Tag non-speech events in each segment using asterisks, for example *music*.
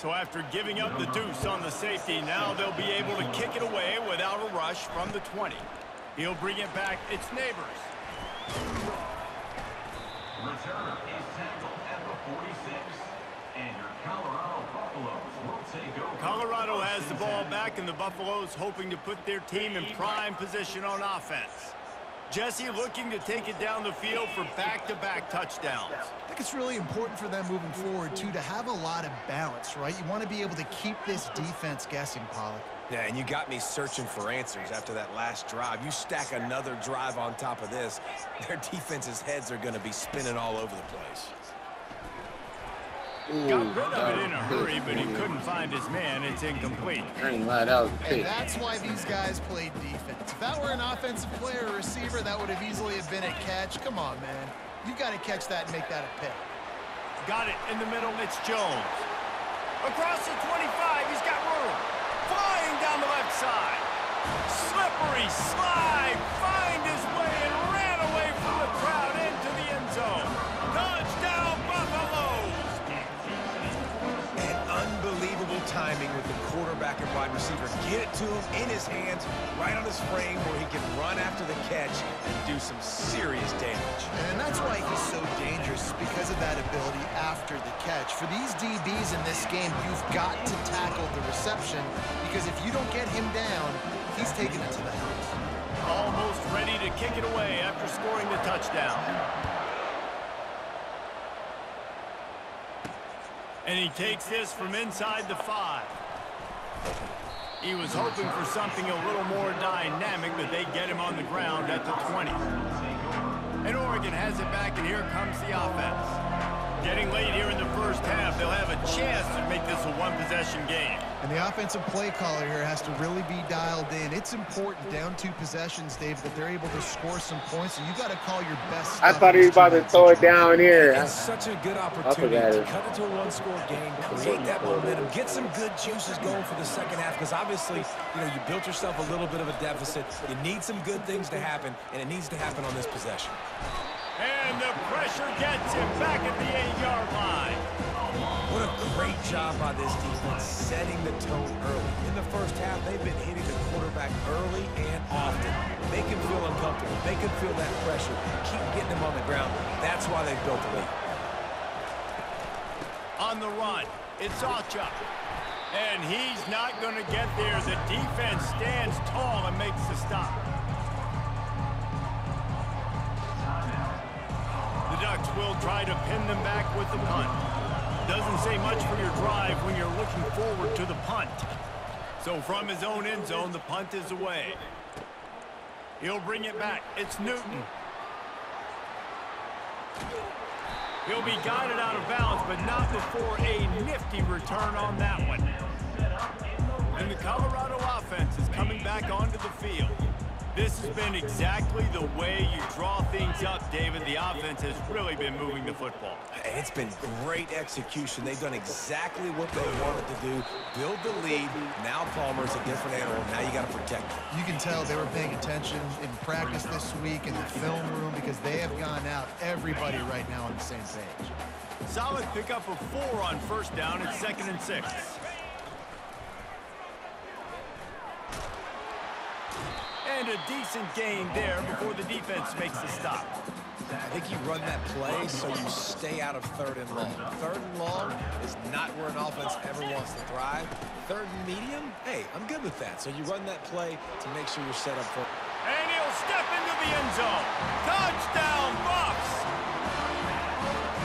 So after giving up the deuce on the safety, now they'll be able to kick it away without a rush from the 20. He'll bring it back. It's Neighbors. Returner is tackled at the 46. And your Colorado Buffaloes will take over. Colorado has the ball back, and the Buffaloes hoping to put their team in prime position on offense. Jesse looking to take it down the field for back-to-back -back touchdowns. I think it's really important for them moving forward, too, to have a lot of balance, right? You want to be able to keep this defense guessing, Pollack. Yeah, and you got me searching for answers after that last drive. You stack another drive on top of this, their defense's heads are going to be spinning all over the place. Ooh, Got rid of it in a hurry, but he couldn't find his man. It's incomplete. And that's why these guys played defense. If that were an offensive player or receiver, that would have easily have been a catch. Come on, man. You've got to catch that and make that a pick. Got it in the middle. It's Jones. Across the 25. He's got room. Flying down the left side. Slippery slide. Quarterback and wide receiver. Get it to him in his hands, right on his frame where he can run after the catch and do some serious damage. And that's why he's so dangerous, because of that ability after the catch. For these DBs in this game, you've got to tackle the reception, because if you don't get him down, he's taking it to the house. Almost ready to kick it away after scoring the touchdown. And he takes this from inside the five. He was hoping for something a little more dynamic, but they get him on the ground at the 20. And Oregon has it back, and here comes the offense. Getting late here in the first half, they'll have a chance to make this a one-possession game. And the offensive play caller here has to really be dialed in. It's important down two possessions, Dave, that they're able to score some points. So you got to call your best. I thought he was about to throw it down here. It's such a good opportunity to cut into a one-score game, create that momentum, get some good juices going for the second half. Because obviously, you know, you built yourself a little bit of a deficit. You need some good things to happen, and it needs to happen on this possession. And the pressure gets him back at the eight-yard line. What a great job by this defense setting the tone early. In the first half, they've been hitting the quarterback early and often. Make him feel uncomfortable. Make him feel that pressure. Keep getting him on the ground. That's why they've built the lead. On the run, it's Awchuk. And he's not going to get there. The defense stands tall and makes the stop. Ducks will try to pin them back with the punt. Doesn't say much for your drive when you're looking forward to the punt. So from his own end zone, the punt is away. He'll bring it back. It's Newton. He'll be guided out of bounds, but not before a nifty return on that one. And the Colorado offense is coming back onto the field. This has been exactly the way you draw things up, David. The offense has really been moving the football. It's been great execution. They've done exactly what they wanted to do. Build the lead. Now Palmer's a different animal. Now you got to protect him. You can tell they were paying attention in practice this week in the film room because they have gone out, everybody right now on the same page. Solid pickup of four on first down and second and six. And a decent gain there before the defense makes the stop. I think you run that play so you stay out of third and long. Third and long is not where an offense ever wants to thrive. Third and medium, hey, I'm good with that. So you run that play to make sure you're set up for And he'll step into the end zone. Touchdown, Buffs!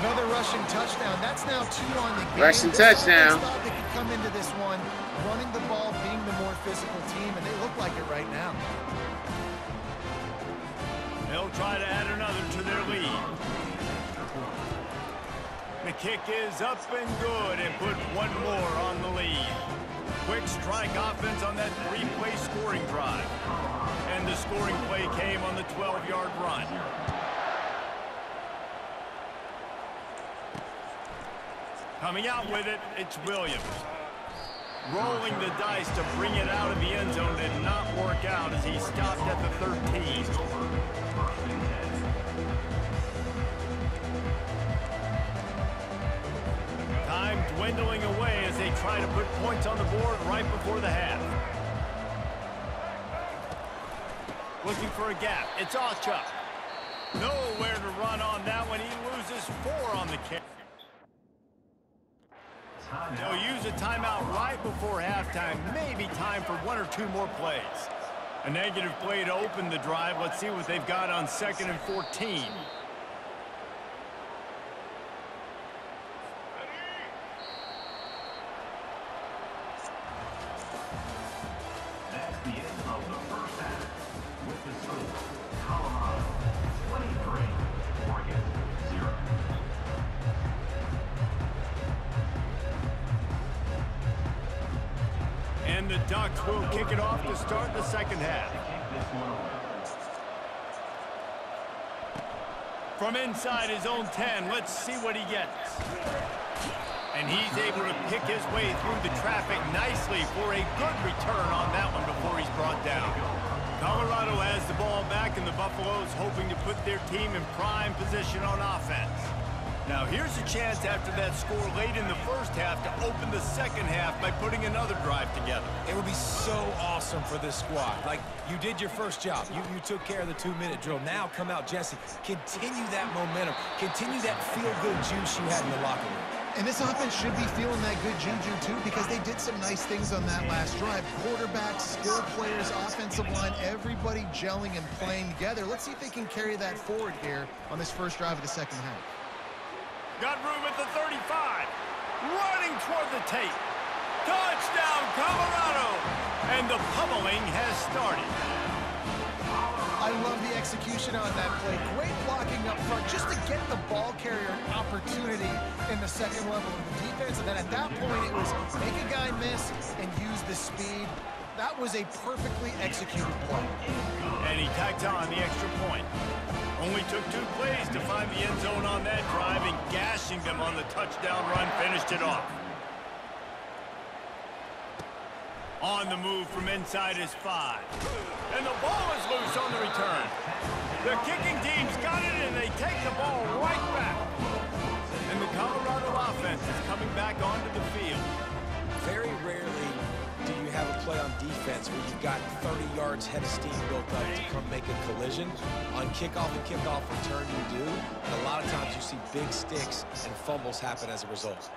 Another rushing touchdown. That's now two on the game. Rushing touchdown. thought they could come into this one running the ball, being the more physical team, and they look like it right now. They'll try to add another to their lead. The kick is up and good and put one more on the lead. Quick strike offense on that three-play scoring drive. And the scoring play came on the 12-yard run. Coming out with it, it's Williams. Rolling the dice to bring it out of the end zone did not work out as he stopped at the 13. Time dwindling away as they try to put points on the board right before the half. Looking for a gap. It's Chuck. Nowhere to run on that one. He loses four on the kick. They'll use a timeout right before halftime. Maybe time for one or two more plays. A negative play to open the drive. Let's see what they've got on second and 14. From inside his own 10, let's see what he gets. And he's able to pick his way through the traffic nicely for a good return on that one before he's brought down. Colorado has the ball back, and the Buffaloes hoping to put their team in prime position on offense. Now here's a chance after that score late in the first half to open the second half by putting another drive together. It would be so awesome for this squad. Like, you did your first job. You, you took care of the two-minute drill. Now come out, Jesse. Continue that momentum. Continue that feel-good juice you had in the locker room. And this offense should be feeling that good juju, too, because they did some nice things on that last drive. Quarterbacks, skill players, offensive line, everybody gelling and playing together. Let's see if they can carry that forward here on this first drive of the second half. Got room at the 35. Running toward the tape. Touchdown, Colorado! And the pummeling has started. I love the execution on that play. Great blocking up front just to get the ball carrier an opportunity in the second level of the defense. And then at that point, it was make a guy miss and use the speed. That was a perfectly executed play. And he tacked on the extra point. Only took two plays to find the end zone on that drive, and gashing them on the touchdown run finished it off. On the move from inside is five. And the ball is loose on the return. The kicking team's got it, and they take the ball right back. And the Colorado offense is coming back onto the field. Very rarely play on defense where you've got 30 yards head of steam built up to come make a collision. On kickoff and kickoff return, you do. And a lot of times you see big sticks and fumbles happen as a result.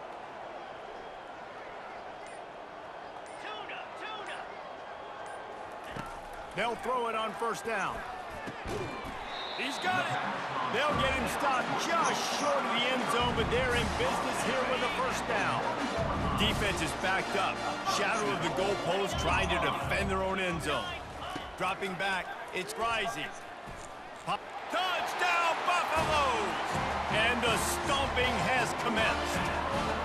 They'll throw it on first down. He's got it. They'll get him stopped just short of the end zone, but they're in business here with a first down. Defense is backed up. Shadow of the goalpost trying to defend their own end zone. Dropping back, it's rising. Pop Touchdown, Buffaloes! And the stomping has commenced.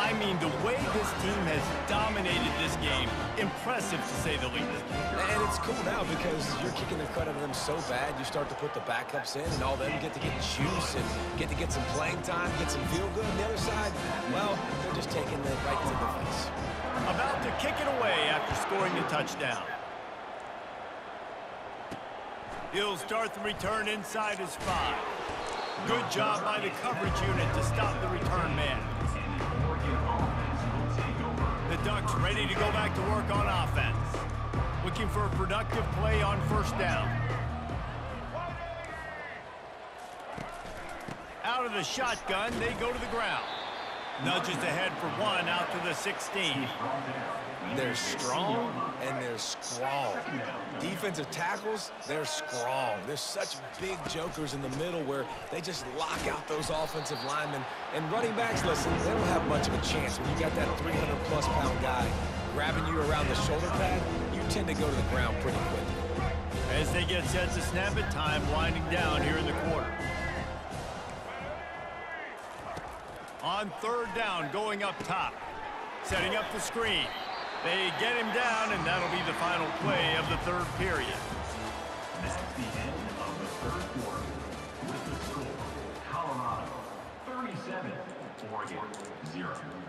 I mean, the way this team has dominated this game, impressive to say the least. And it's cool now because you're kicking the credit of them so bad, you start to put the backups in, and all them get to get juice and get to get some playing time, get some feel good. On the other side, well, they're just taking it right to the face. About to kick it away after scoring the touchdown. He'll start the return inside his five. Good job by the coverage unit to stop the return man. The Ducks ready to go back to work on offense. Looking for a productive play on first down. Out of the shotgun, they go to the ground. Nudges ahead for one out to the 16. They're strong and they're strong. Defensive tackles, they're strong. They're such big jokers in the middle where they just lock out those offensive linemen. And running backs, listen, they don't have much of a chance. When you got that 300-plus pound guy grabbing you around the shoulder pad, you tend to go to the ground pretty quickly. As they get set to snap it, time winding down here in the quarter. On third down, going up top. Setting up the screen. They get him down, and that'll be the final play of the third period. That's the end of the third quarter. With the score, Colorado 37, Oregon 0.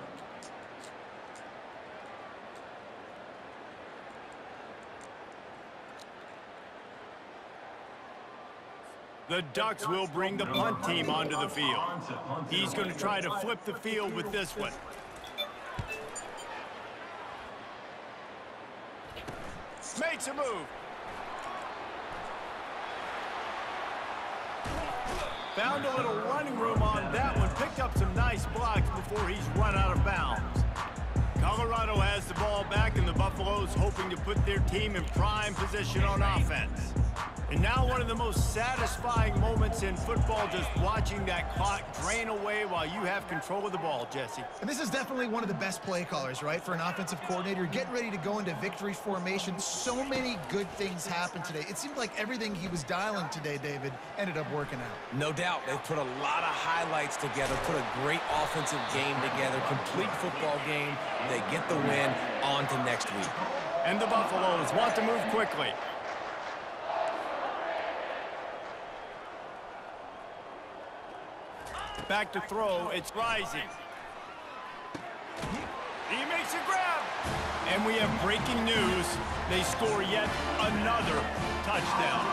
The Ducks will bring the punt team onto the field. He's going to try to flip the field with this one. Makes a move. Found a little running room on that one. Picked up some nice blocks before he's run out of bounds. Colorado has the ball back, and the Buffaloes hoping to put their team in prime position on offense. And now one of the most satisfying moments in football, just watching that clock drain away while you have control of the ball, Jesse. And this is definitely one of the best play callers, right, for an offensive coordinator. Getting ready to go into victory formation. So many good things happened today. It seemed like everything he was dialing today, David, ended up working out. No doubt. They've put a lot of highlights together, put a great offensive game together, complete football game. They get the win on to next week. And the Buffaloes want to move quickly. Back to throw. It's rising. He makes a grab. And we have breaking news. They score yet another touchdown.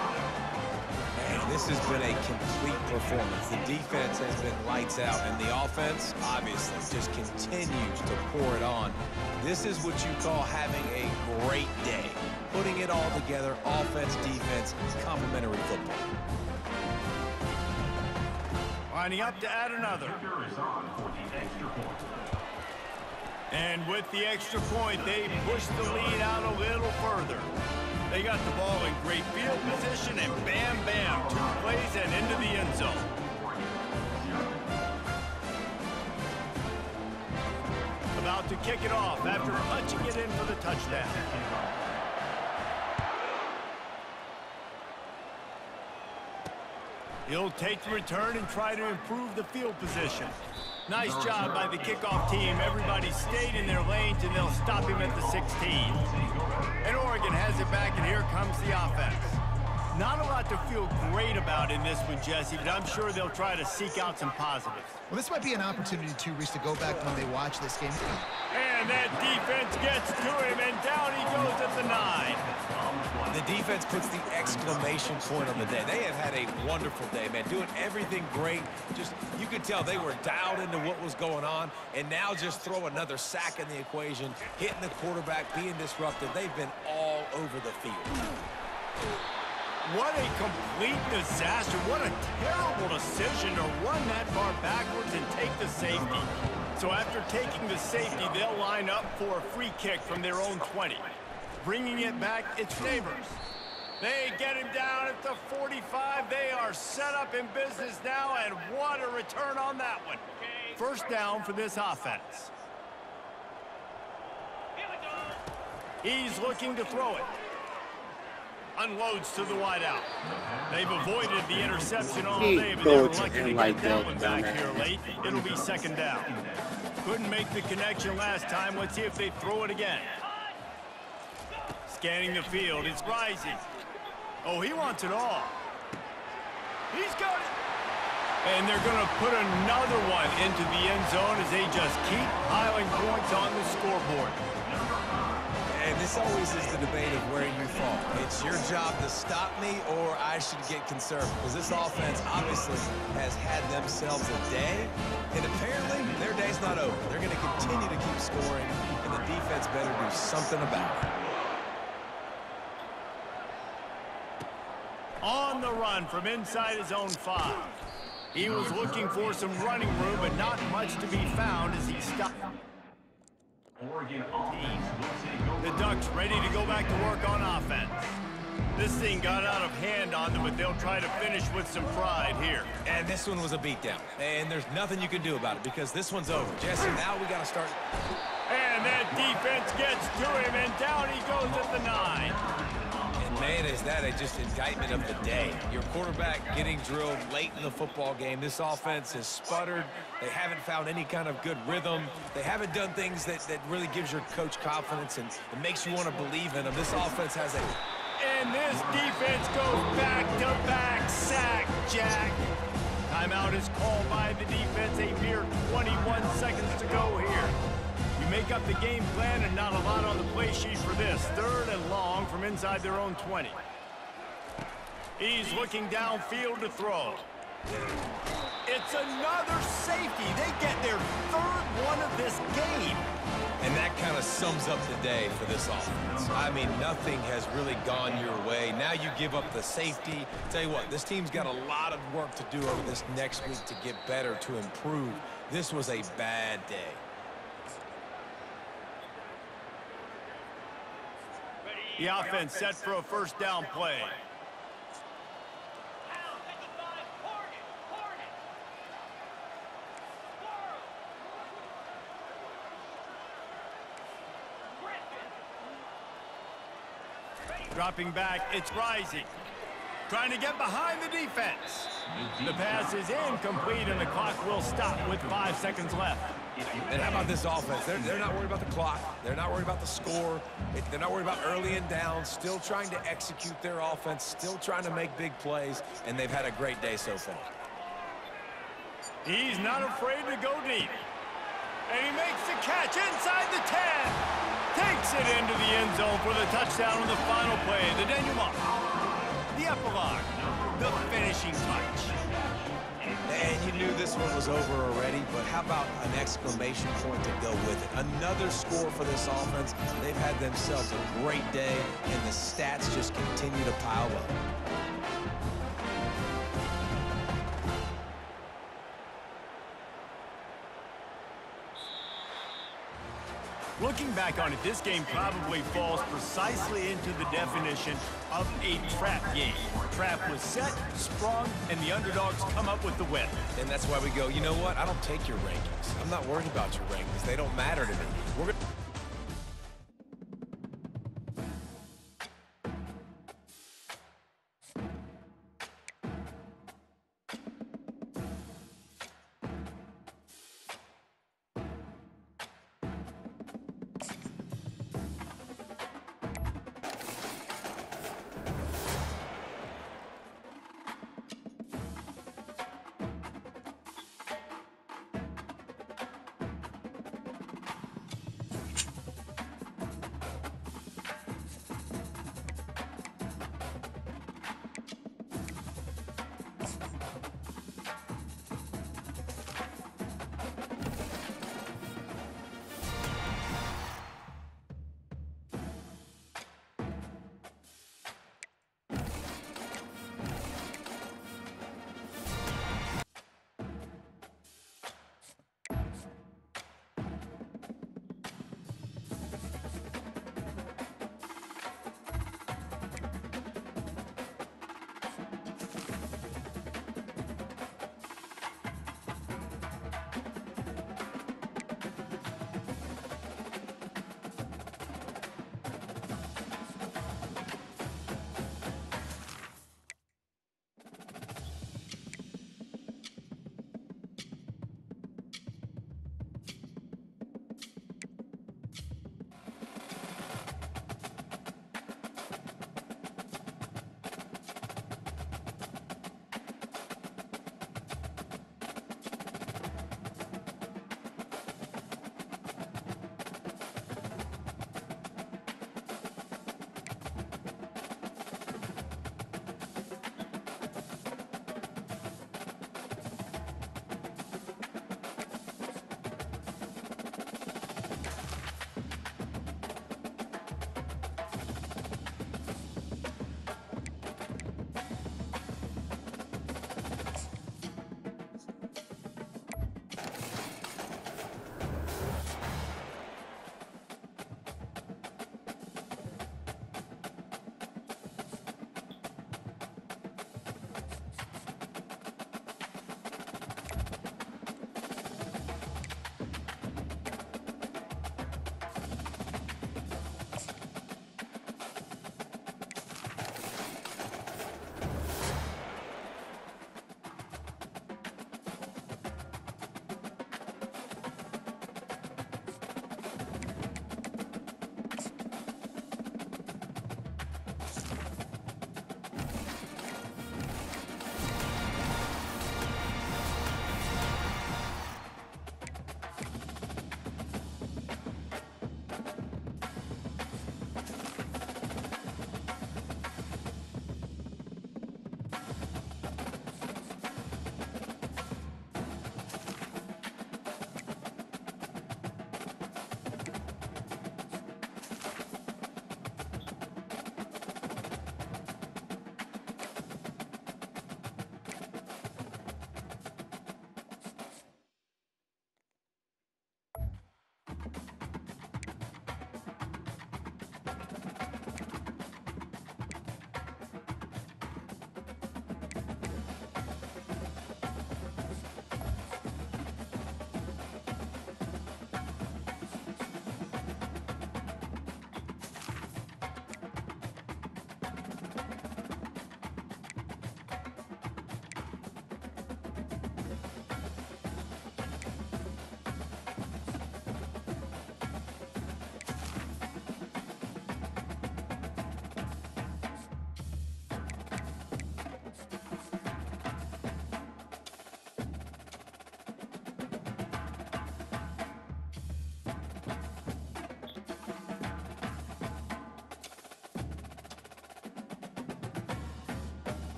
This has been a complete performance. The defense has been lights out, and the offense, obviously, just continues to pour it on. This is what you call having a great day. Putting it all together, offense, defense, complementary football. Lining up to add another. And with the extra point, they push the lead out a little further. They got the ball in great field position, and bam, bam, two plays and into the end zone. About to kick it off after punching it in for the touchdown. He'll take the return and try to improve the field position. Nice job by the kickoff team. Everybody stayed in their lanes, and they'll stop him at the 16. And Oregon has it back, and here comes the offense. Not a lot to feel great about in this one, Jesse, but I'm sure they'll try to seek out some positives. Well, this might be an opportunity, too, Rece, to go back when they watch this game. And that defense gets to him, and down he goes at the nine. The defense puts the exclamation point on the day. They have had a wonderful day, man, doing everything great. Just, you could tell they were dialed into what was going on, and now just throw another sack in the equation, hitting the quarterback, being disruptive. They've been all over the field. What a complete disaster. What a terrible decision to run that far backwards and take the safety. So after taking the safety, they'll line up for a free kick from their own 20. Bringing it back, it's Neighbors. They get him down at the 45. They are set up in business now, and what a return on that one. First down for this offense. He's looking to throw it. Unloads to the wideout. They've avoided the interception all day, but they were lucky to get that one back here late. It'll be second down. Couldn't make the connection last time. Let's see if they throw it again. Scanning the field. It's rising. Oh, he wants it all. He's got it. And they're going to put another one into the end zone as they just keep piling points on the scoreboard. And this always is the debate of where you fall. It's your job to stop me or I should get conservative. Because this offense obviously has had themselves a day. And apparently their day's not over. They're going to continue to keep scoring. And the defense better do something about it. On the run from inside his own five. He was looking for some running room, but not much to be found as he stopped. Oregon offense looks to The Ducks ready to go back to work on offense. This thing got out of hand on them, but they'll try to finish with some pride here. And this one was a beatdown. And there's nothing you can do about it because this one's over. Jesse, now we got to start. And that defense gets to him, and down he goes at the nine. Man, is that a just indictment of the day. Your quarterback getting drilled late in the football game. This offense has sputtered. They haven't found any kind of good rhythm. They haven't done things that, that really gives your coach confidence and it makes you want to believe in them. This offense has a... And this defense goes back-to-back sack, Jack. Timeout is called by the defense. A mere 21 seconds to go here. Make up the game plan and not a lot on the play sheet for this. Third and long from inside their own 20. He's looking downfield to throw. It's another safety. They get their third one of this game. And that kind of sums up the day for this offense. I mean, nothing has really gone your way. Now you give up the safety. Tell you what, this team's got a lot of work to do over this next week to get better, to improve. This was a bad day. The offense set for a first down play. Dropping back, it's rising. Trying to get behind the defense. The pass is incomplete, and the clock will stop with five seconds left. And how about this offense? They're, they're not worried about the clock. They're not worried about the score. They're not worried about early and down. Still trying to execute their offense. Still trying to make big plays. And they've had a great day so far. He's not afraid to go deep. And he makes the catch inside the 10. Takes it into the end zone for the touchdown on the final play. The denouement. The epilogue. The finishing touch. And you knew this one was over already, but how about an exclamation point to go with it? Another score for this offense. They've had themselves a great day, and the stats just continue to pile up. Looking back on it, this game probably falls precisely into the definition of a trap game. Trap was set, sprung, and the underdogs come up with the win. And that's why we go, you know what? I don't take your rankings. I'm not worried about your rankings. They don't matter to me. We're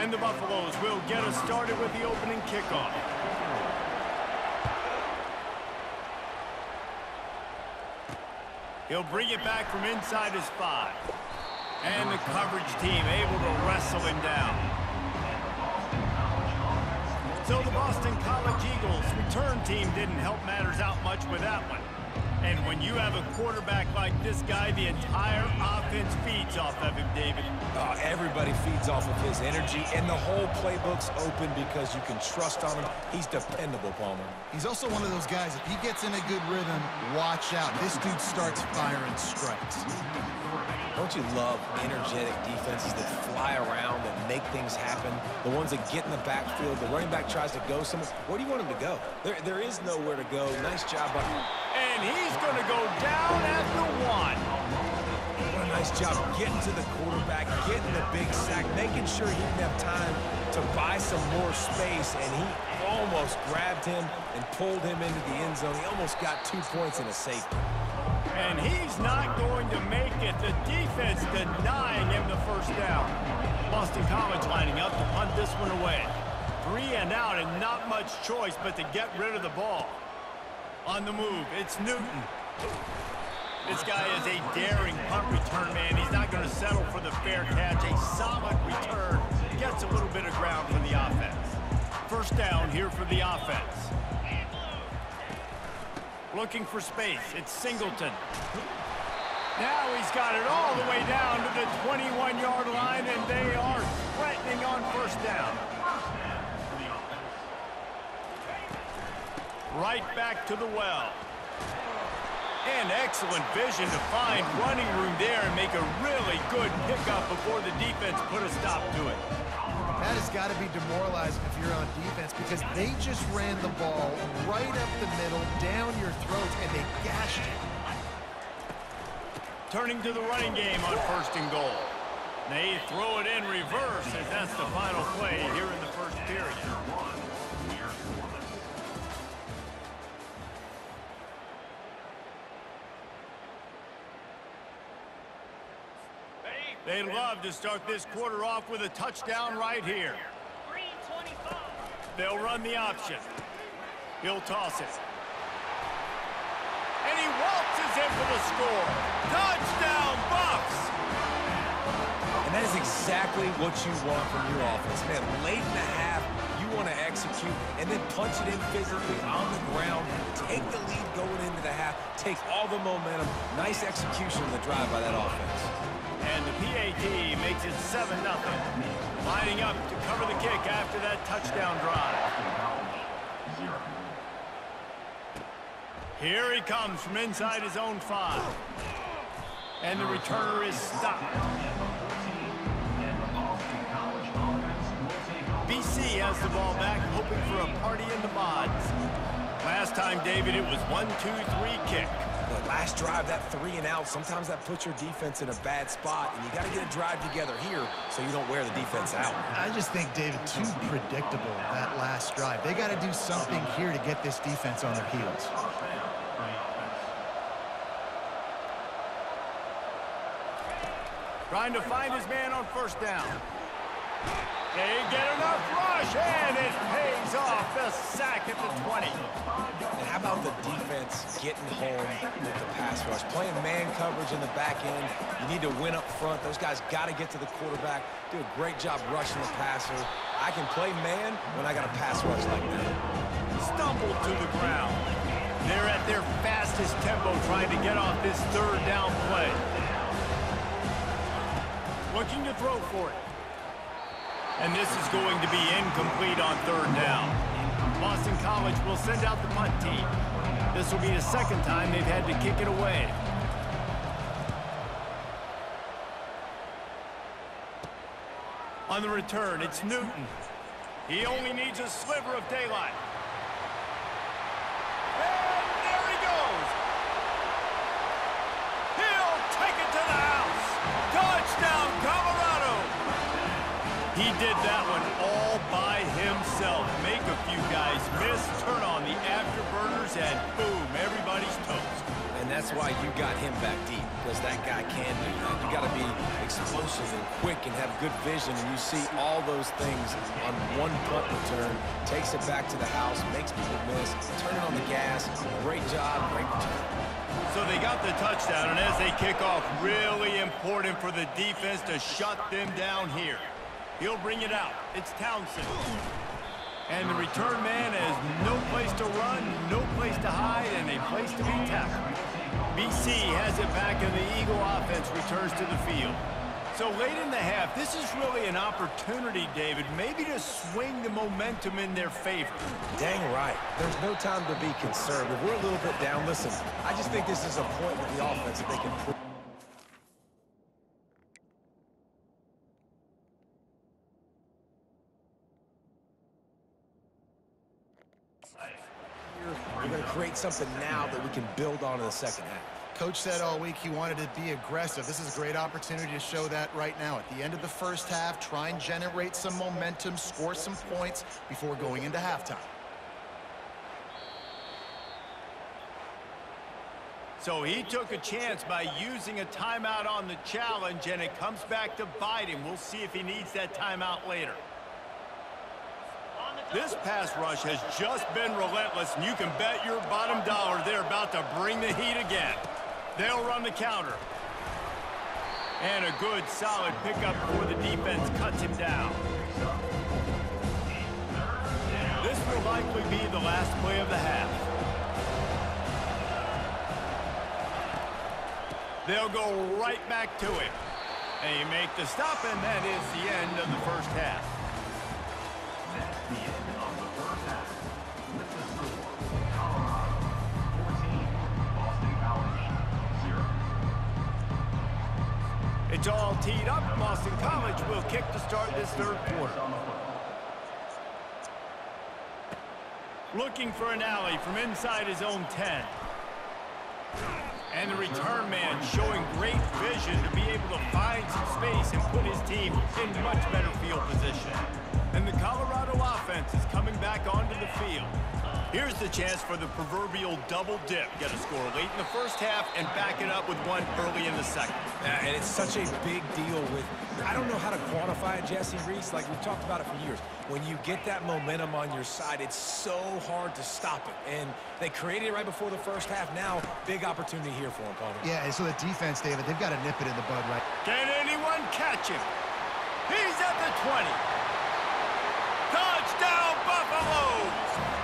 And the Buffaloes will get us started with the opening kickoff. He'll bring it back from inside his five. And the coverage team able to wrestle him down. So the Boston College Eagles return team didn't help matters out much with that one. And when you have a quarterback like this guy, the entire offense feeds off of him, David. Uh, everybody feeds off of his energy, and the whole playbook's open because you can trust on him. He's dependable, Palmer. He's also one of those guys, if he gets in a good rhythm, watch out. This dude starts firing strikes. Don't you love energetic defenses that fly around and make things happen? The ones that get in the backfield, the running back tries to go somewhere. Where do you want him to go? There, there is nowhere to go. Nice job by... And he's going to go down at the one. What a nice job getting to the quarterback, getting the big sack, making sure he didn't have time to buy some more space, and he almost grabbed him and pulled him into the end zone. He almost got two points in a safety. And he's not going to make it. The defense denying him the first down. Boston College lining up to punt this one away. Three and out and not much choice but to get rid of the ball. On the move, it's Newton. This guy is a daring punt return man. He's not going to settle for the fair catch. A solid return. Gets a little bit of ground for the offense. First down here for the offense. Looking for space. It's Singleton. Now he's got it all the way down to the 21-yard line, and they are threatening on first down. Right back to the well. And excellent vision to find running room there and make a really good pickup before the defense put a stop to it. That has got to be demoralizing if you're on defense because they just ran the ball right up the middle, down your throat, and they gashed you. Turning to the running game on first and goal. They throw it in reverse as that's the final play here in the first period. They'd love to start this quarter off with a touchdown right here. They'll run the option. He'll toss it. And he waltzes in for the score. Touchdown, Buffs! And that is exactly what you want from your offense. Man, late in the half, you want to execute and then punch it in physically on the ground, take the lead going into the half, take all the momentum. Nice execution of the drive by that offense. And the PAT makes it 7-0. Lining up to cover the kick after that touchdown drive. Here he comes from inside his own five. And the returner is stopped. BC has the ball back, hoping for a party in the mods. Last time, David, it was 1-2-3 kick. The last drive, that three and out, sometimes that puts your defense in a bad spot, and you got to get a drive together here so you don't wear the defense out. I just think, David, too predictable, that last drive. They got to do something here to get this defense on their heels. Trying to find his man on first down. They get enough rush, and it pays sack at the 20. And how about the defense getting home with the pass rush? Playing man coverage in the back end. You need to win up front. Those guys got to get to the quarterback. Do a great job rushing the passer. I can play man when I got a pass rush like that. Stumbled to the ground. They're at their fastest tempo trying to get off this third down play. Looking to throw for it. And this is going to be incomplete on third down. Boston College will send out the punt team. This will be the second time they've had to kick it away. On the return, it's Newton. He only needs a sliver of daylight. That's why you got him back deep, because that guy can do that. You got to be explosive and quick and have good vision, and you see all those things on one punt return. Takes it back to the house, makes people miss, turning on the gas. Great job, great return. So they got the touchdown, and as they kick off, really important for the defense to shut them down here. He'll bring it out. It's Townsend. And the return man has no place to run, no place to hide, and a place to be tackled. BC has it back, and the Eagle offense returns to the field. So late in the half, this is really an opportunity, David, maybe to swing the momentum in their favor. Dang right. There's no time to be concerned. If we're a little bit down, listen, I just think this is a point with the offense that they can prove. We're going to create something now that we can build on in the second half. Coach said all week he wanted to be aggressive. This is a great opportunity to show that right now. At the end of the first half, try and generate some momentum, score some points before going into halftime. So he took a chance by using a timeout on the challenge, and it comes back to bite him. We'll see if he needs that timeout later. This pass rush has just been relentless, and you can bet your bottom dollar they're about to bring the heat again. They'll run the counter. And a good, solid pickup before the defense cuts him down. This will likely be the last play of the half. They'll go right back to him. And you make the stop, and that is the end of the first half. It's all teed up. Boston College will kick to start this third quarter. Looking for an alley from inside his own 10. And the return man showing great vision to be able to find some space and put his team in much better field position. And the Colorado offense is coming back onto the field. Here's the chance for the proverbial double dip. Get a score late in the first half and back it up with one early in the second. And it's such a big deal with, I don't know how to quantify it, Jesse Rece, like we've talked about it for years. When you get that momentum on your side, it's so hard to stop it. And they created it right before the first half. Now, big opportunity here for them, Palmer. Yeah, and so the defense, David, they've got to nip it in the bud right Can anyone catch him? He's at the 20.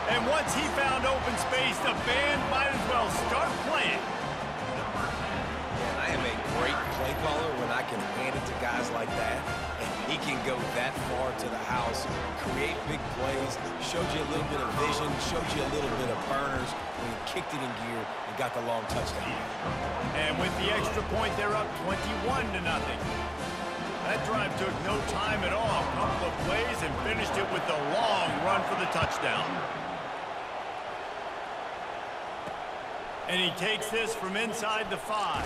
And once he found open space, the band might as well start playing. And I am a great play caller when I can hand it to guys like that. And he can go that far to the house, create big plays, showed you a little bit of vision, showed you a little bit of burners when he kicked it in gear and got the long touchdown. And with the extra point, they're up 21 to nothing. That drive took no time at all. A couple of plays and finished it with the long run for the touchdown. And he takes this from inside the five.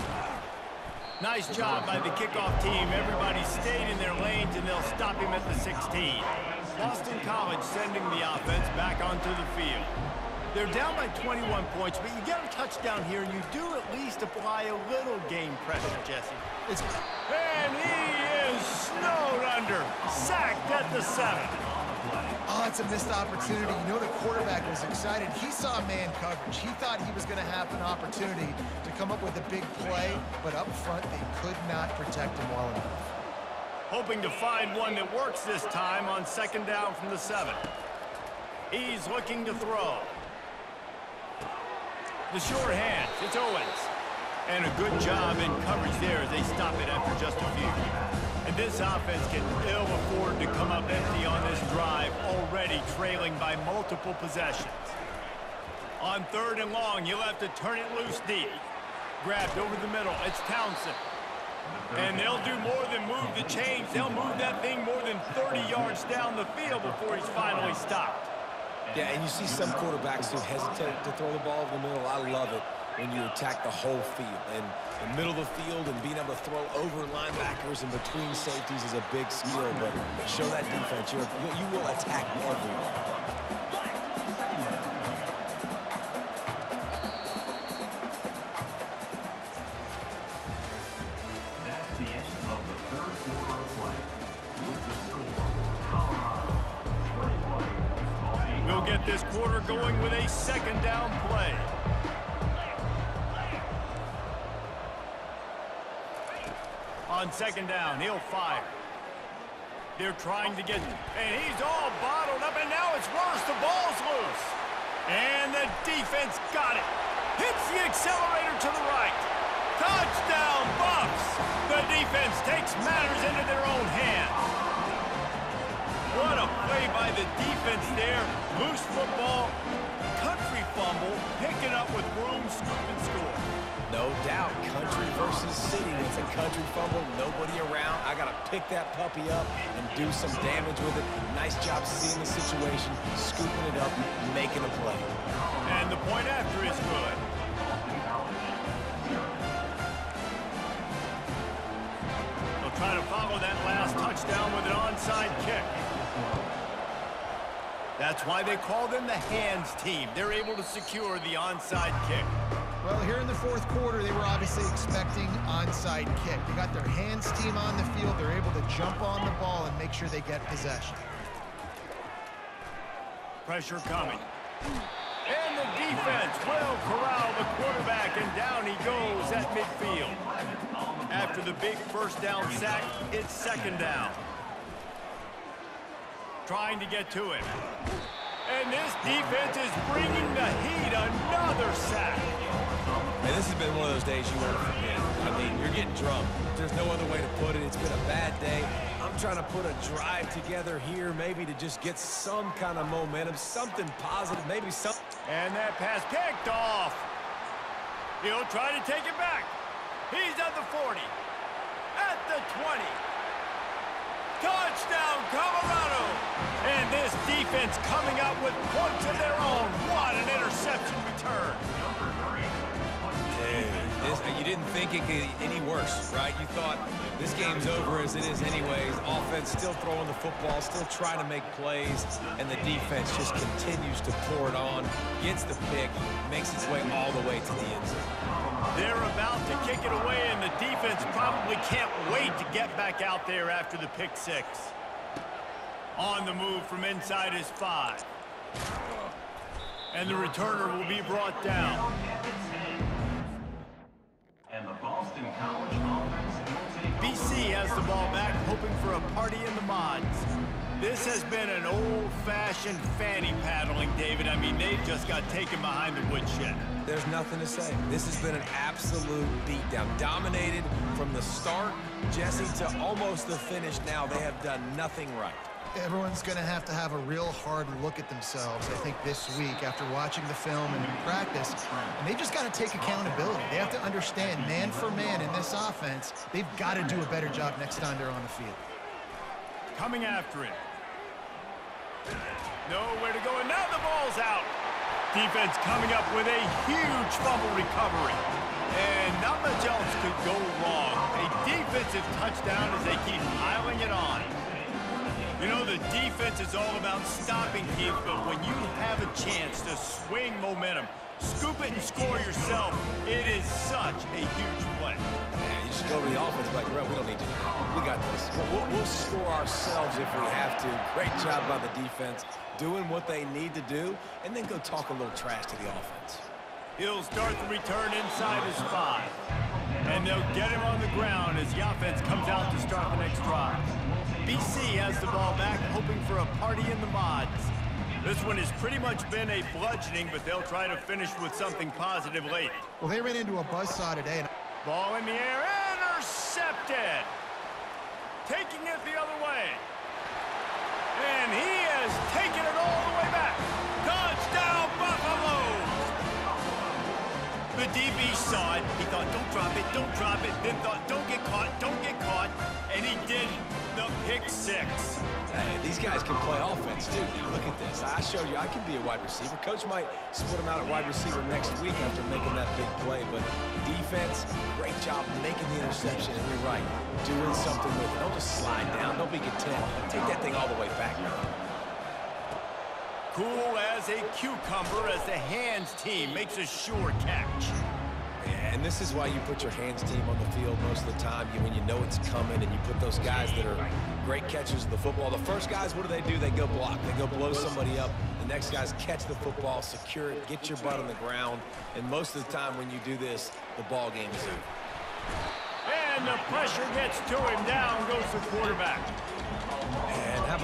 Nice job by the kickoff team. Everybody stayed in their lanes, and they'll stop him at the 16. Boston College sending the offense back onto the field. They're down by 21 points, but you get a touchdown here, and you do at least apply a little game pressure, Jesse. It's And he is snowed under, sacked at the seven. Oh, it's a missed opportunity. You know the quarterback was excited. He saw man coverage. He thought he was going to have an opportunity to come up with a big play, but up front they could not protect him well enough. Hoping to find one that works this time on second down from the seven. He's looking to throw. The short hands, it's Owens. And a good job in coverage there as they stop it after just a few. And this offense can ill afford to come up empty trailing by multiple possessions. On third and long, you'll have to turn it loose deep. Grabbed over the middle, it's Townsend. And they'll do more than move the chains. They'll move that thing more than 30 yards down the field before he's finally stopped. Yeah, and you see some quarterbacks who hesitate to throw the ball over the middle. I love it when you attack the whole field. And the middle of the field and being able to throw over linebackers and between safeties is a big skill. But show that defense. You're, you will attack everyone. On second down, he'll fire. They're trying to get, and he's all bottled up, and now it's worse. The ball's loose. And the defense got it. Hits the accelerator to the right. Touchdown, Buffs. The defense takes matters into their own hands. What a play by the defense there. Loose football, country fumble, picking up with room, scoop and score. No doubt, country versus city. It's a country fumble, nobody around. I got to pick that puppy up and do some damage with it. Nice job seeing the situation, scooping it up, making a play. And the point after is good. They'll try to follow that last touchdown with an onside kick. That's why they call them the hands team. They're able to secure the onside kick. Well, here in the fourth quarter, they were obviously expecting onside kick. They got their hands team on the field. They're able to jump on the ball and make sure they get possession. Pressure coming. And the defense will corral the quarterback, and down he goes at midfield. After the big first down sack, it's second down. Trying to get to him. And this defense is bringing the heat. Another sack. Man, this has been one of those days you won't forget. I mean, you're getting drunk. There's no other way to put it. It's been a bad day. I'm trying to put a drive together here, maybe to just get some kind of momentum, something positive, maybe something. And that pass picked off. He'll try to take it back. He's at the 40. At the 20. Touchdown, Colorado! And this defense coming up with points of their own. What an interception return. Dude, this, you didn't think it could any worse, right? You thought this game's over as it is anyways. Offense still throwing the football, still trying to make plays, and the defense just continues to pour it on, gets the pick, makes its way all the way to the end zone. They're about to kick it away, and the defense probably can't wait to get back out there after the pick six. On the move from inside is five. And the returner will be brought down. And the Boston College offense BC has the ball back, hoping for a party in the mods. This has been an old-fashioned fanny paddling, David. I mean, they've just got taken behind the woodshed. There's nothing to say. This has been an absolute beatdown. Dominated from the start, Jesse, to almost the finish now. They have done nothing right. Everyone's going to have to have a real hard look at themselves, I think, this week after watching the film and in practice. And they just got to take accountability. They have to understand, man for man in this offense, they've got to do a better job next time they're on the field. Coming after it. Nowhere to go, and now the ball's out. Defense coming up with a huge fumble recovery. And not much else could go wrong. A defensive touchdown as they keep piling it on. You know, the defense is all about stopping teams, but when you have a chance to swing momentum, scoop it and score yourself, it is such a huge play. Yeah, you just go to the offense like, "Bro, we don't need to. We got this. We'll, we'll, we'll score ourselves if we have to. Great job by the defense, doing what they need to do, and then go talk a little trash to the offense. He'll start the return inside his five. And they'll get him on the ground as the offense comes out to start the next drive. BC has the ball back, hoping for a party in the mods. This one has pretty much been a bludgeoning, but they'll try to finish with something positive late. Well, they ran into a buzzsaw today. Ball in the air, intercepted. Taking it the other way. And he has taken it all The DB saw it. He thought, don't drop it, don't drop it. Then thought, don't get caught, don't get caught. And he did the pick six. Hey, these guys can play offense too. Now look at this. I showed you I can be a wide receiver. Coach might split him out at wide receiver next week after making that big play. But defense, great job making the interception. And you're right, doing something with it. Don't just slide down. Don't be content. Take that thing all the way back, man. Cool as a cucumber as the hands team makes a sure catch. And And this is why you put your hands team on the field most of the time you, when you know it's coming and you put those guys that are great catchers of the football. The first guys, what do they do? They go block. They go blow somebody up. The next guys catch the football, secure it, get your butt on the ground. And most of the time when you do this, the ball game is over. And the pressure gets to him. Down goes the quarterback.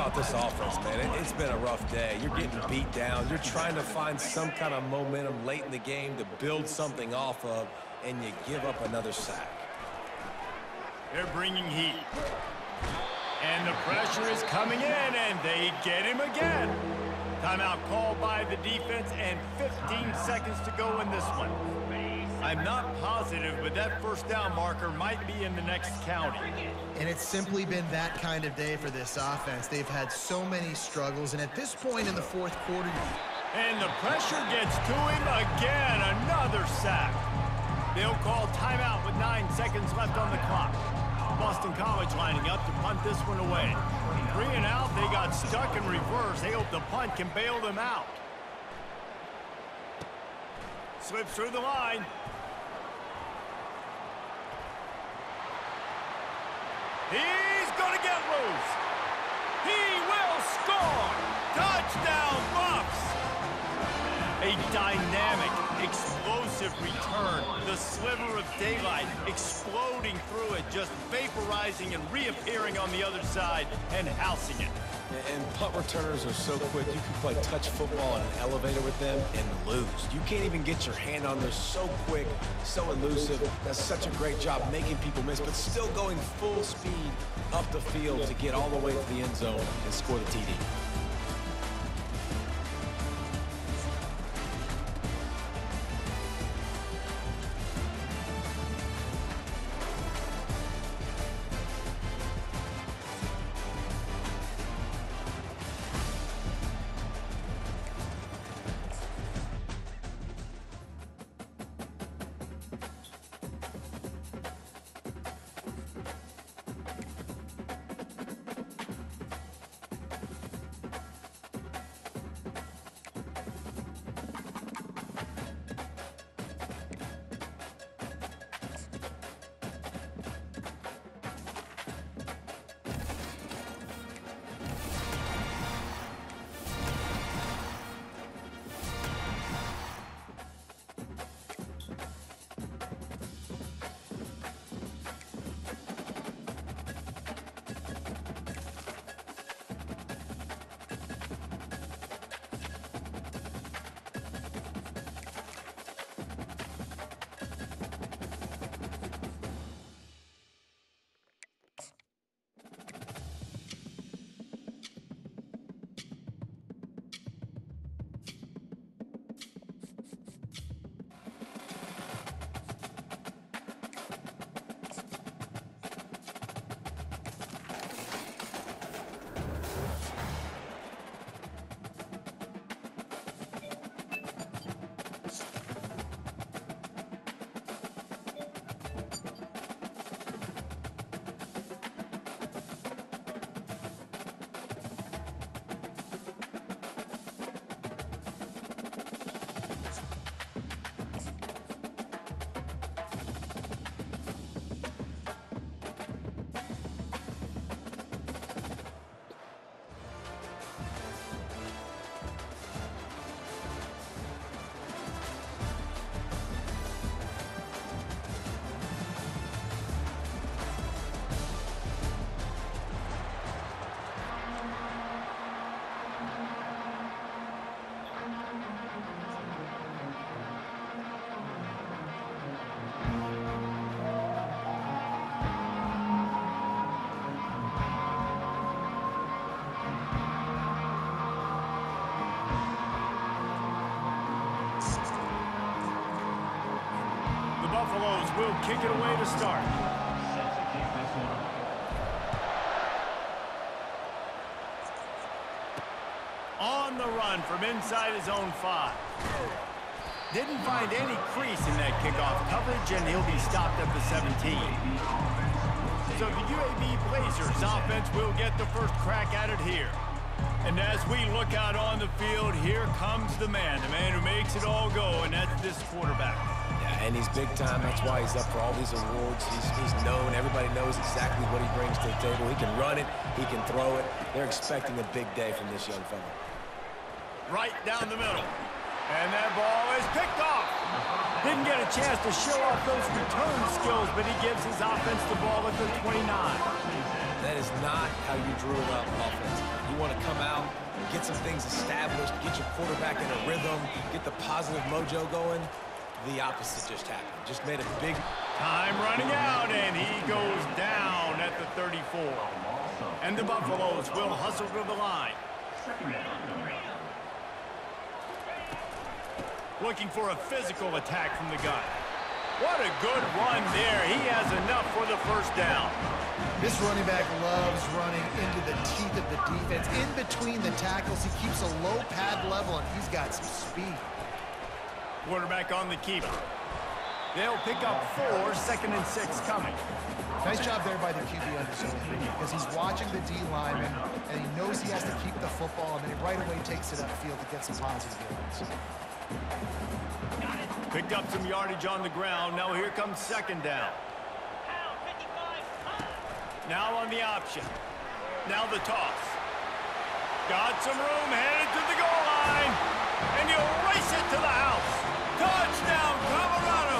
About this offense, man? It, has been a rough day. You're getting beat down. You're trying to find some kind of momentum late in the game to build something off of, and you give up another sack. They're bringing heat. And the pressure is coming in, and they get him again. Timeout called by the defense, and 15 seconds to go in this one. I'm not positive, but that first down marker might be in the next county. And it's simply been that kind of day for this offense. They've had so many struggles, and at this point in the fourth quarter... And the pressure gets to him again, another sack. They'll call timeout with nine seconds left on the clock. Boston College lining up to punt this one away. Three and out, they got stuck in reverse. They hope the punt can bail them out. Slips through the line. He's going to get loose. He will score. Touchdown, Buffs. A dynamic, explosive return. The sliver of daylight exploding through it, just vaporizing and reappearing on the other side and housing it. And punt returners are so quick, you can play touch football in an elevator with them and lose. You can't even get your hand on them. so quick, so elusive. Does such a great job making people miss, but still going full speed up the field to get all the way to the end zone and score the TD. Will kick it away to start. On the run from inside his own five. Didn't find any crease in that kickoff coverage, and he'll be stopped at the 17. So the UAB Blazers offense will get the first crack at it here. And as we look out on the field, here comes the man, the man who makes it all go, and that's this quarterback. And he's big time. That's why he's up for all these awards. He's, he's known. Everybody knows exactly what he brings to the table. He can run it. He can throw it. They're expecting a big day from this young fella. Right down the middle. And that ball is picked off. Didn't get a chance to show off those return skills, but he gives his offense the ball at the 29. That is not how you drew it up offensively. You want to come out, get some things established, get your quarterback in a rhythm, get the positive mojo going. The opposite just happened. Just made a big... Time running out, and he goes down at the 34. And the Buffaloes will hustle to the line. Looking for a physical attack from the gun. What a good run there. He has enough for the first down. This running back loves running into the teeth of the defense. In between the tackles, he keeps a low pad level, and he's got some speed. Quarterback on the keeper. They'll pick up four, second and six coming. Nice job there by the QB understanding because he's watching the D lineman, and he knows he has to keep the football, and then he right away takes it upfield to get some positive yards. Picked up some yardage on the ground. Now here comes second down. Now on the option. Now the toss. Got some room, headed to the goal line. And he'll race it to the house. Touchdown, Colorado.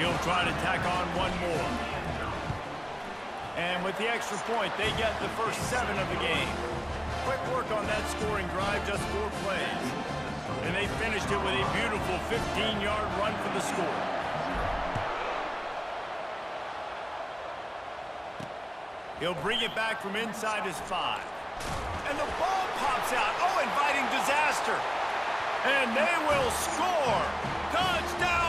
He'll try to tack on one more. And with the extra point, they get the first seven of the game. Quick work on that scoring drive, just four plays. And they finished it with a beautiful 15-yard run for the score. He'll bring it back from inside his five. And the ball pops out. Oh, inviting disaster. And they will score. Touchdown,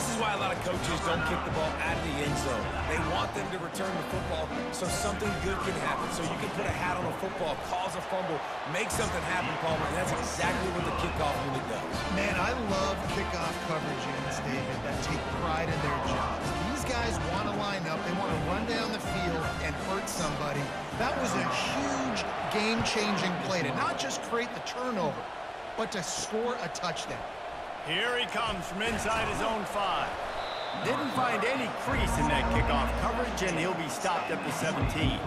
this is why a lot of coaches don't kick the ball out of the end zone. They want them to return the football so something good can happen. So you can put a hat on a football, cause a fumble, make something happen, Palmer. And that's exactly what the kickoff unit does. Man, I love kickoff coverage units, David, that take pride in their jobs. These guys want to line up. They want to run down the field and hurt somebody. That was a huge game-changing play to not just create the turnover, but to score a touchdown. Here he comes from inside his own five. Didn't find any crease in that kickoff coverage, and he'll be stopped at the 17.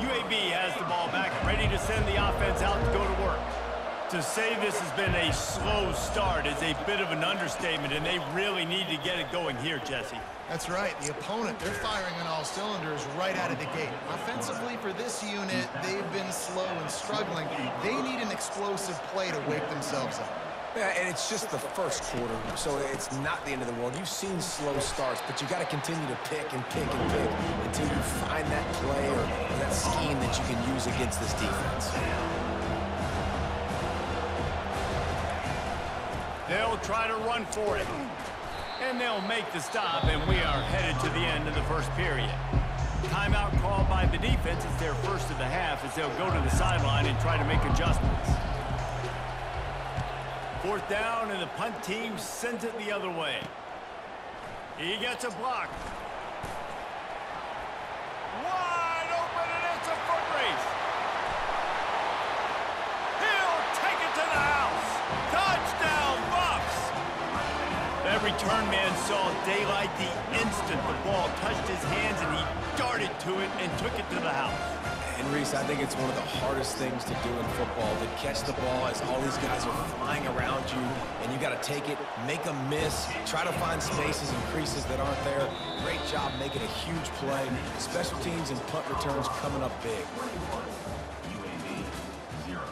UAB has the ball back, ready to send the offense out to go to work. To say this has been a slow start is a bit of an understatement, and they really need to get it going here, Jesse. That's right. The opponent, they're firing on all cylinders right out of the gate. Offensively, for this unit, they've been slow and struggling. They need an explosive play to wake themselves up. Yeah, and it's just the first quarter, so it's not the end of the world. You've seen slow starts, but you got to continue to pick and pick and pick until you find that play or, that scheme that you can use against this defense. They'll try to run for it. And they'll make the stop, and we are headed to the end of the first period. Timeout called by the defense is their first of the half as they'll go to the sideline and try to make adjustments. Fourth down, and the punt team sends it the other way. He gets a block. Wide open, and it's a foot race. He'll take it to the house. Touchdown, Buffs. That return man saw daylight the instant the ball touched his hands, and he darted to it and took it to the house. And Rece, I think it's one of the hardest things to do in football, to catch the ball as all these guys are flying around you, and you got to take it, make a miss, try to find spaces and creases that aren't there. Great job making a huge play. Special teams and punt returns coming up big. UAB, zero.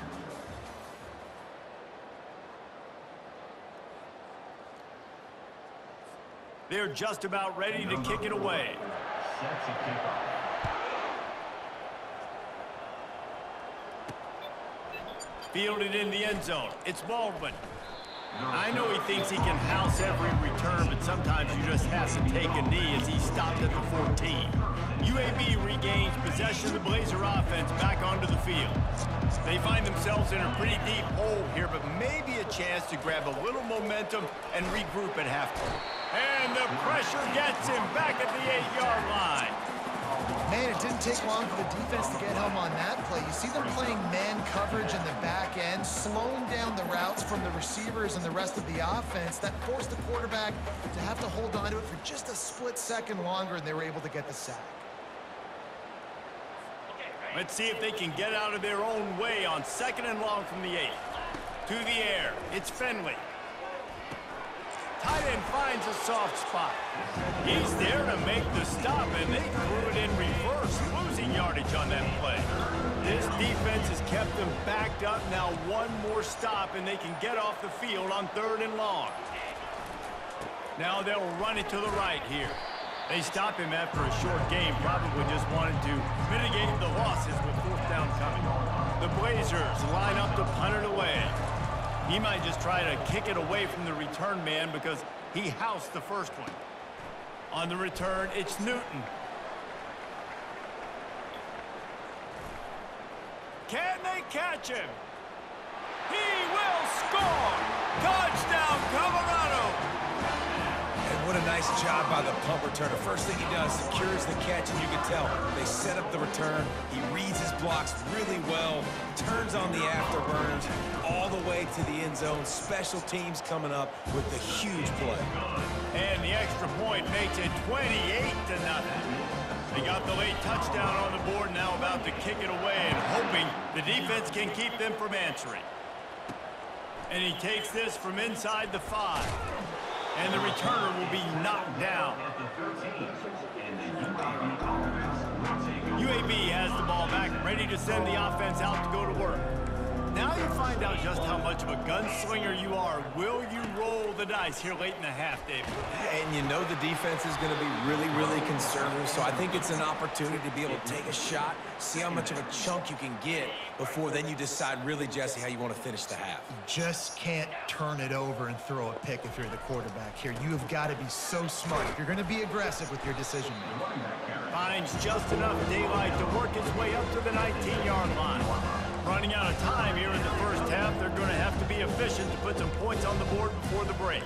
They're just about ready to kick it away. Set to kickoff. Fielded in the end zone. It's Baldwin. I know he thinks he can house every return, but sometimes you just have to take a knee as he stopped at the 14. UAB regains possession of the Blazer offense back onto the field. They find themselves in a pretty deep hole here, but maybe a chance to grab a little momentum and regroup at halftime. And the pressure gets him back at the eight-yard line. Man, it didn't take long for the defense to get home on that play. You see them playing man coverage in the back end, slowing down the routes from the receivers and the rest of the offense. That forced the quarterback to have to hold on to it for just a split second longer, and they were able to get the sack. Let's see if they can get out of their own way on second and long from the eight. To the air, it's Finley. Tight end finds a soft spot. He's there to make the stop, and they threw it in reverse, losing yardage on that play. This defense has kept them backed up. Now one more stop, and they can get off the field on third and long. Now they'll run it to the right here. They stop him after a short game, probably just wanted to mitigate the losses with fourth down coming. The Blazers line up to punt it away. He might just try to kick it away from the return man because he housed the first one. On the return, it's Newton. Can they catch him? He will score! Touchdown, Colorado! What a nice job by the punt returner. First thing he does, secures the catch, and you can tell they set up the return. He reads his blocks really well, turns on the afterburners all the way to the end zone. Special teams coming up with the huge play. And the extra point makes it 28 to nothing. They got the late touchdown on the board, now about to kick it away and hoping the defense can keep them from answering. And he takes this from inside the five. And the returner will be knocked down. UAB has the ball back, ready to send the offense out to go to work. Now you find out just how much of a gunslinger you are. Will you roll the dice here late in the half, David? And you know the defense is going to be really, really conservative, so I think it's an opportunity to be able to take a shot, see how much of a chunk you can get before then you decide really, Jesse, how you want to finish the half. You just can't turn it over and throw a pick if you're the quarterback here. You have got to be so smart if you're going to be aggressive with your decision making. Finds just enough daylight to work his way up to the 19-yard line. Running out of time here in the first half, they're going to have to be efficient to put some points on the board before the break.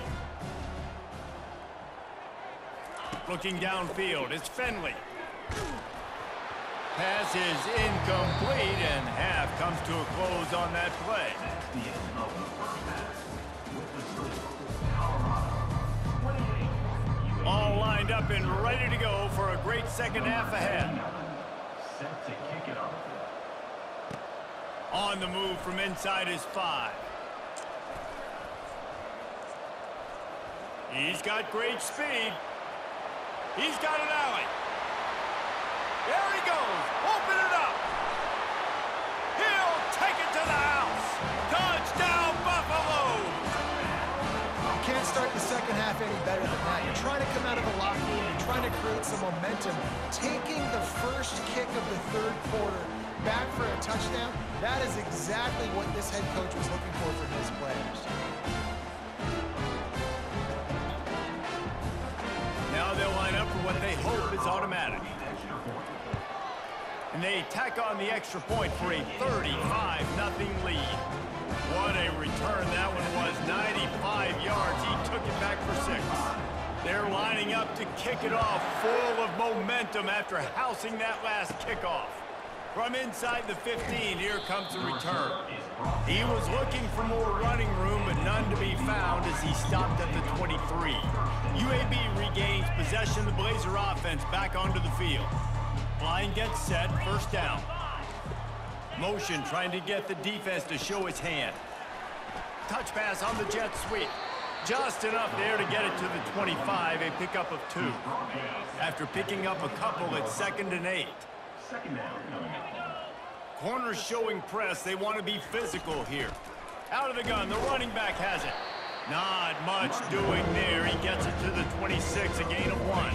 Looking downfield, it's Finley. Pass is incomplete, and half comes to a close on that play. All lined up and ready to go for a great second half ahead. Set to kick it off. On the move from inside his five. He's got great speed. He's got an alley. There he goes. Open it up. He'll take it to the house. Touchdown, Buffalo. You can't start the second half any better than that. You're trying to come out of the locker room. You're trying to create some momentum. Taking the first kick of the third quarter back for a touchdown, that is exactly what this head coach was looking for from his players. Now they'll line up for what they hope is automatic. And they tack on the extra point for a 35-0 lead. What a return that one was. 95 yards. He took it back for six. They're lining up to kick it off full of momentum after housing that last kickoff. From inside the 15, here comes the return. He was looking for more running room, but none to be found as he stopped at the 23. UAB regains possession the Blazer offense back onto the field. Line gets set, first down. Motion trying to get the defense to show its hand. Touch pass on the jet sweep. Just enough there to get it to the 25, a pickup of two. After picking up a couple, it's second and eight. Second down coming up. Corners showing press. They want to be physical here. Out of the gun. The running back has it. Not much doing there. He gets it to the 26, a gain of one.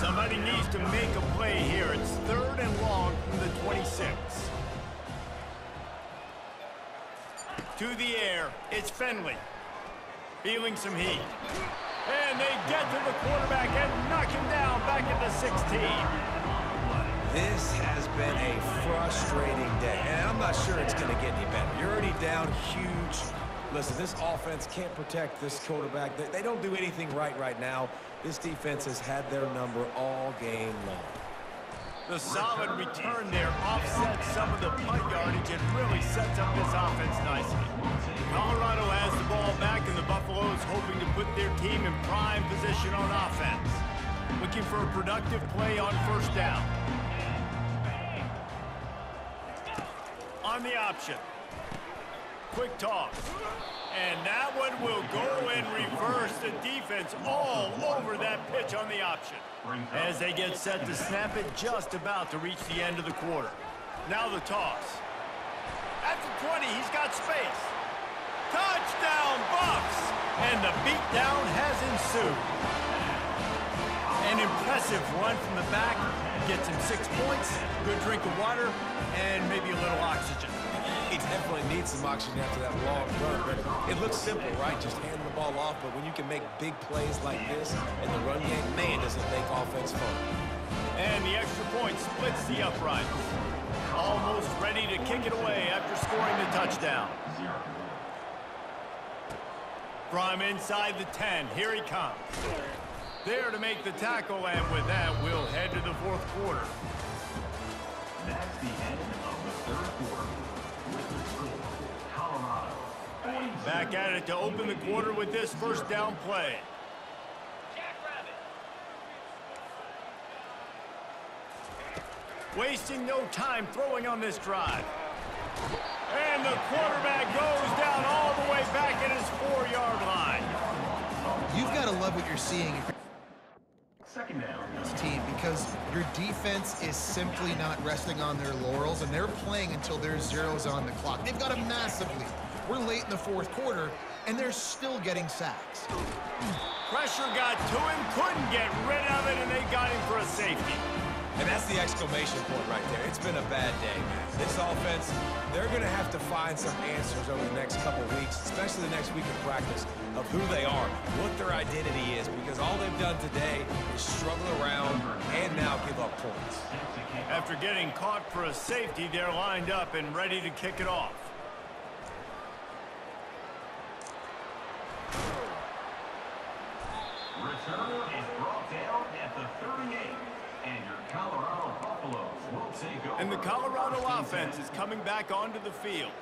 Somebody needs to make a play here. It's third and long from the 26. To the air, it's Finley. Feeling some heat. And they get to the quarterback and knock him down back at the 16. This has been a frustrating day, and I'm not sure it's going to get any better. You're already down huge. Listen, this offense can't protect this quarterback. They, they don't do anything right right now. This defense has had their number all game long. The solid return there offsets some of the punt yardage and really sets up this offense nicely. Colorado has the ball back, and the Buffaloes hoping to put their team in prime position on offense. Looking for a productive play on first down. The option. Quick toss. And that one will go and reverse the defense all over that pitch on the option. As they get set to snap it just about to reach the end of the quarter. Now the toss. At the 20, he's got space. Touchdown, Buffs! And the beatdown has ensued. An impressive run from the back. Gets him six points, good drink of water, and maybe a little oxygen. He definitely needs some oxygen after that long run, but it looks simple, right? Just handing the ball off, but when you can make big plays like this in the run game, man, does it make offense fun. And the extra point splits the uprights. Almost ready to kick it away after scoring the touchdown. From inside the 10, here he comes. There to make the tackle, and with that, we'll head to the fourth quarter. That's the end Back at it to open the quarter with this first down play. Wasting no time throwing on this drive. And the quarterback goes down all the way back at his four-yard line. You've got to love what you're seeing Second down. this team because your defense is simply not resting on their laurels and they're playing until there's zeros on the clock. They've got a massive lead. We're late in the fourth quarter and they're still getting sacks. Pressure got to him, couldn't get rid of it, and they got him for a safety. And that's the exclamation point right there. It's been a bad day, man. This offense, they're going to have to find some answers over the next couple weeks, especially the next week of practice, of who they are, what their identity is, because all they've done today is struggle around and now give up points. After getting caught for a safety, they're lined up and ready to kick it off. Return is brought down at the 38. And your Colorado Buffaloes will take over. And the Colorado offense is coming back onto the field.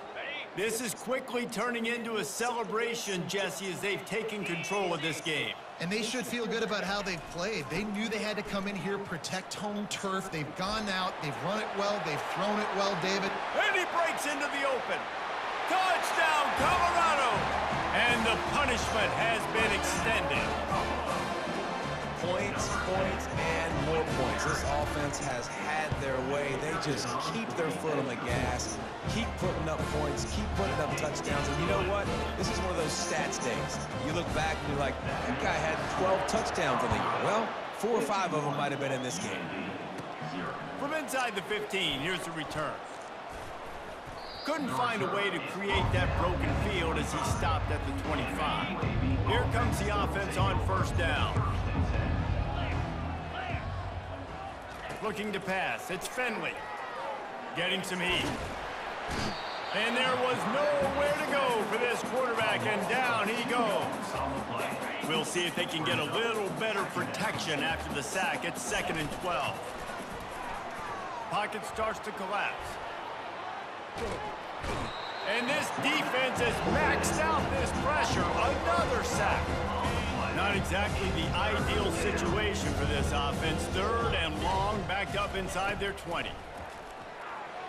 This is quickly turning into a celebration, Jesse, as they've taken control of this game. And they should feel good about how they've played. They knew they had to come in here, protect home turf. They've gone out, they've run it well, they've thrown it well, David. And he breaks into the open. Touchdown, Colorado! And the punishment has been extended. Points, points, and more points. This offense has had their way. They just keep their foot on the gas, keep putting up points, keep putting up touchdowns. And you know what? This is one of those stats days. You look back and you're like, that guy had 12 touchdowns in the year. Well, four or five of them might have been in this game. From inside the 15, here's the return. Couldn't find a way to create that broken field as he stopped at the 25. Here comes the offense on first down. Looking to pass. It's Finley. Getting some heat. And there was nowhere to go for this quarterback, and down he goes. We'll see if they can get a little better protection after the sack. It's second and 12. Pocket starts to collapse. And this defense has maxed out this pressure. Another sack. Not exactly the ideal situation for this offense. Third and long, backed up inside their 20.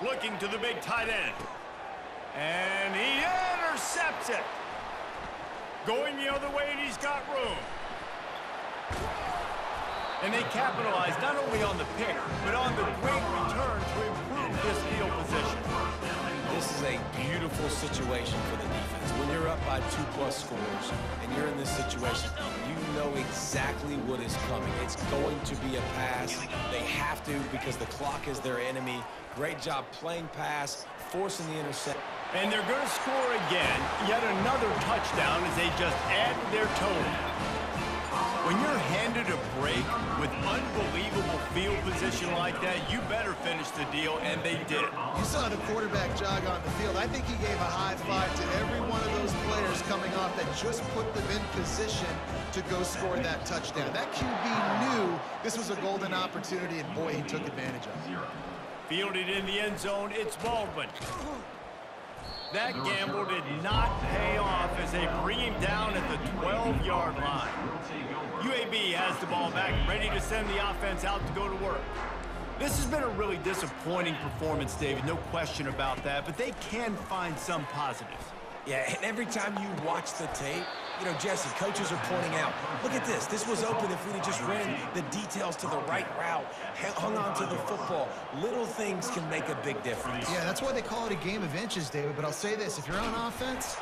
Looking to the big tight end. And he intercepts it. Going the other way, and he's got room. And they capitalize not only on the pick, but on the great return to improve this field position. This is a beautiful situation for the defense. When you're up by two-plus scores and you're in this situation, you know exactly what is coming. It's going to be a pass. They have to because the clock is their enemy. Great job playing pass, forcing the interception. And they're going to score again, yet another touchdown as they just add their total. When you're handed a break with unbelievable field position like that, you better finish the deal, and they did. You saw the quarterback jog on the field. I think he gave a high five to every one of those players coming off that just put them in position to go score that touchdown. That QB knew this was a golden opportunity, and boy, he took advantage of it. Fielded in the end zone, it's Baldwin. *laughs* That gamble did not pay off as they bring him down at the 12-yard line. UAB has the ball back, ready to send the offense out to go to work. This has been a really disappointing performance, David, no question about that, but they can find some positives. Yeah, and every time you watch the tape, you know, Jesse, coaches are pointing out, look at this. This was open if we'd have just ran the details to the right route, hung on to the football. Little things can make a big difference. Yeah, that's why they call it a game of inches, David. But I'll say this, if you're on offense,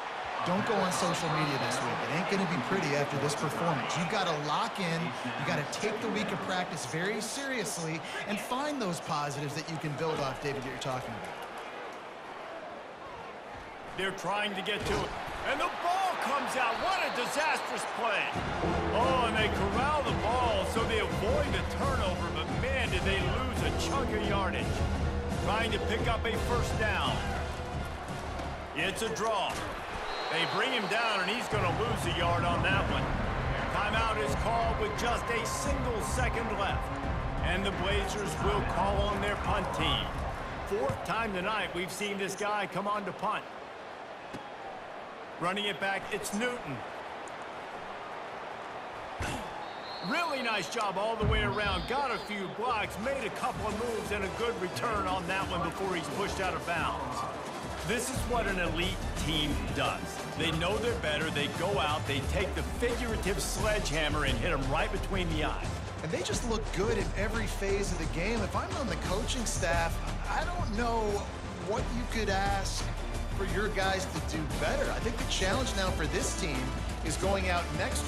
don't go on social media this week. It ain't going to be pretty after this performance. You've got to lock in. You've got to take the week of practice very seriously and find those positives that you can build off, David, that you're talking about. They're trying to get to it. And the ball comes out. What a disastrous play. Oh, and they corral the ball so they avoid the turnover, but man, did they lose a chunk of yardage. Trying to pick up a first down. It's a draw. They bring him down, and he's going to lose a yard on that one. Timeout is called with just a single second left. And the Blazers will call on their punt team. Fourth time tonight we've seen this guy come on to punt. Running it back, it's Newton. Really nice job all the way around. Got a few blocks, made a couple of moves, and a good return on that one before he's pushed out of bounds. This is what an elite team does. They know they're better. They go out, they take the figurative sledgehammer and hit them right between the eyes. And they just look good in every phase of the game. If I'm on the coaching staff, I don't know what you could ask for your guys to do better. I think the challenge now for this team is going out next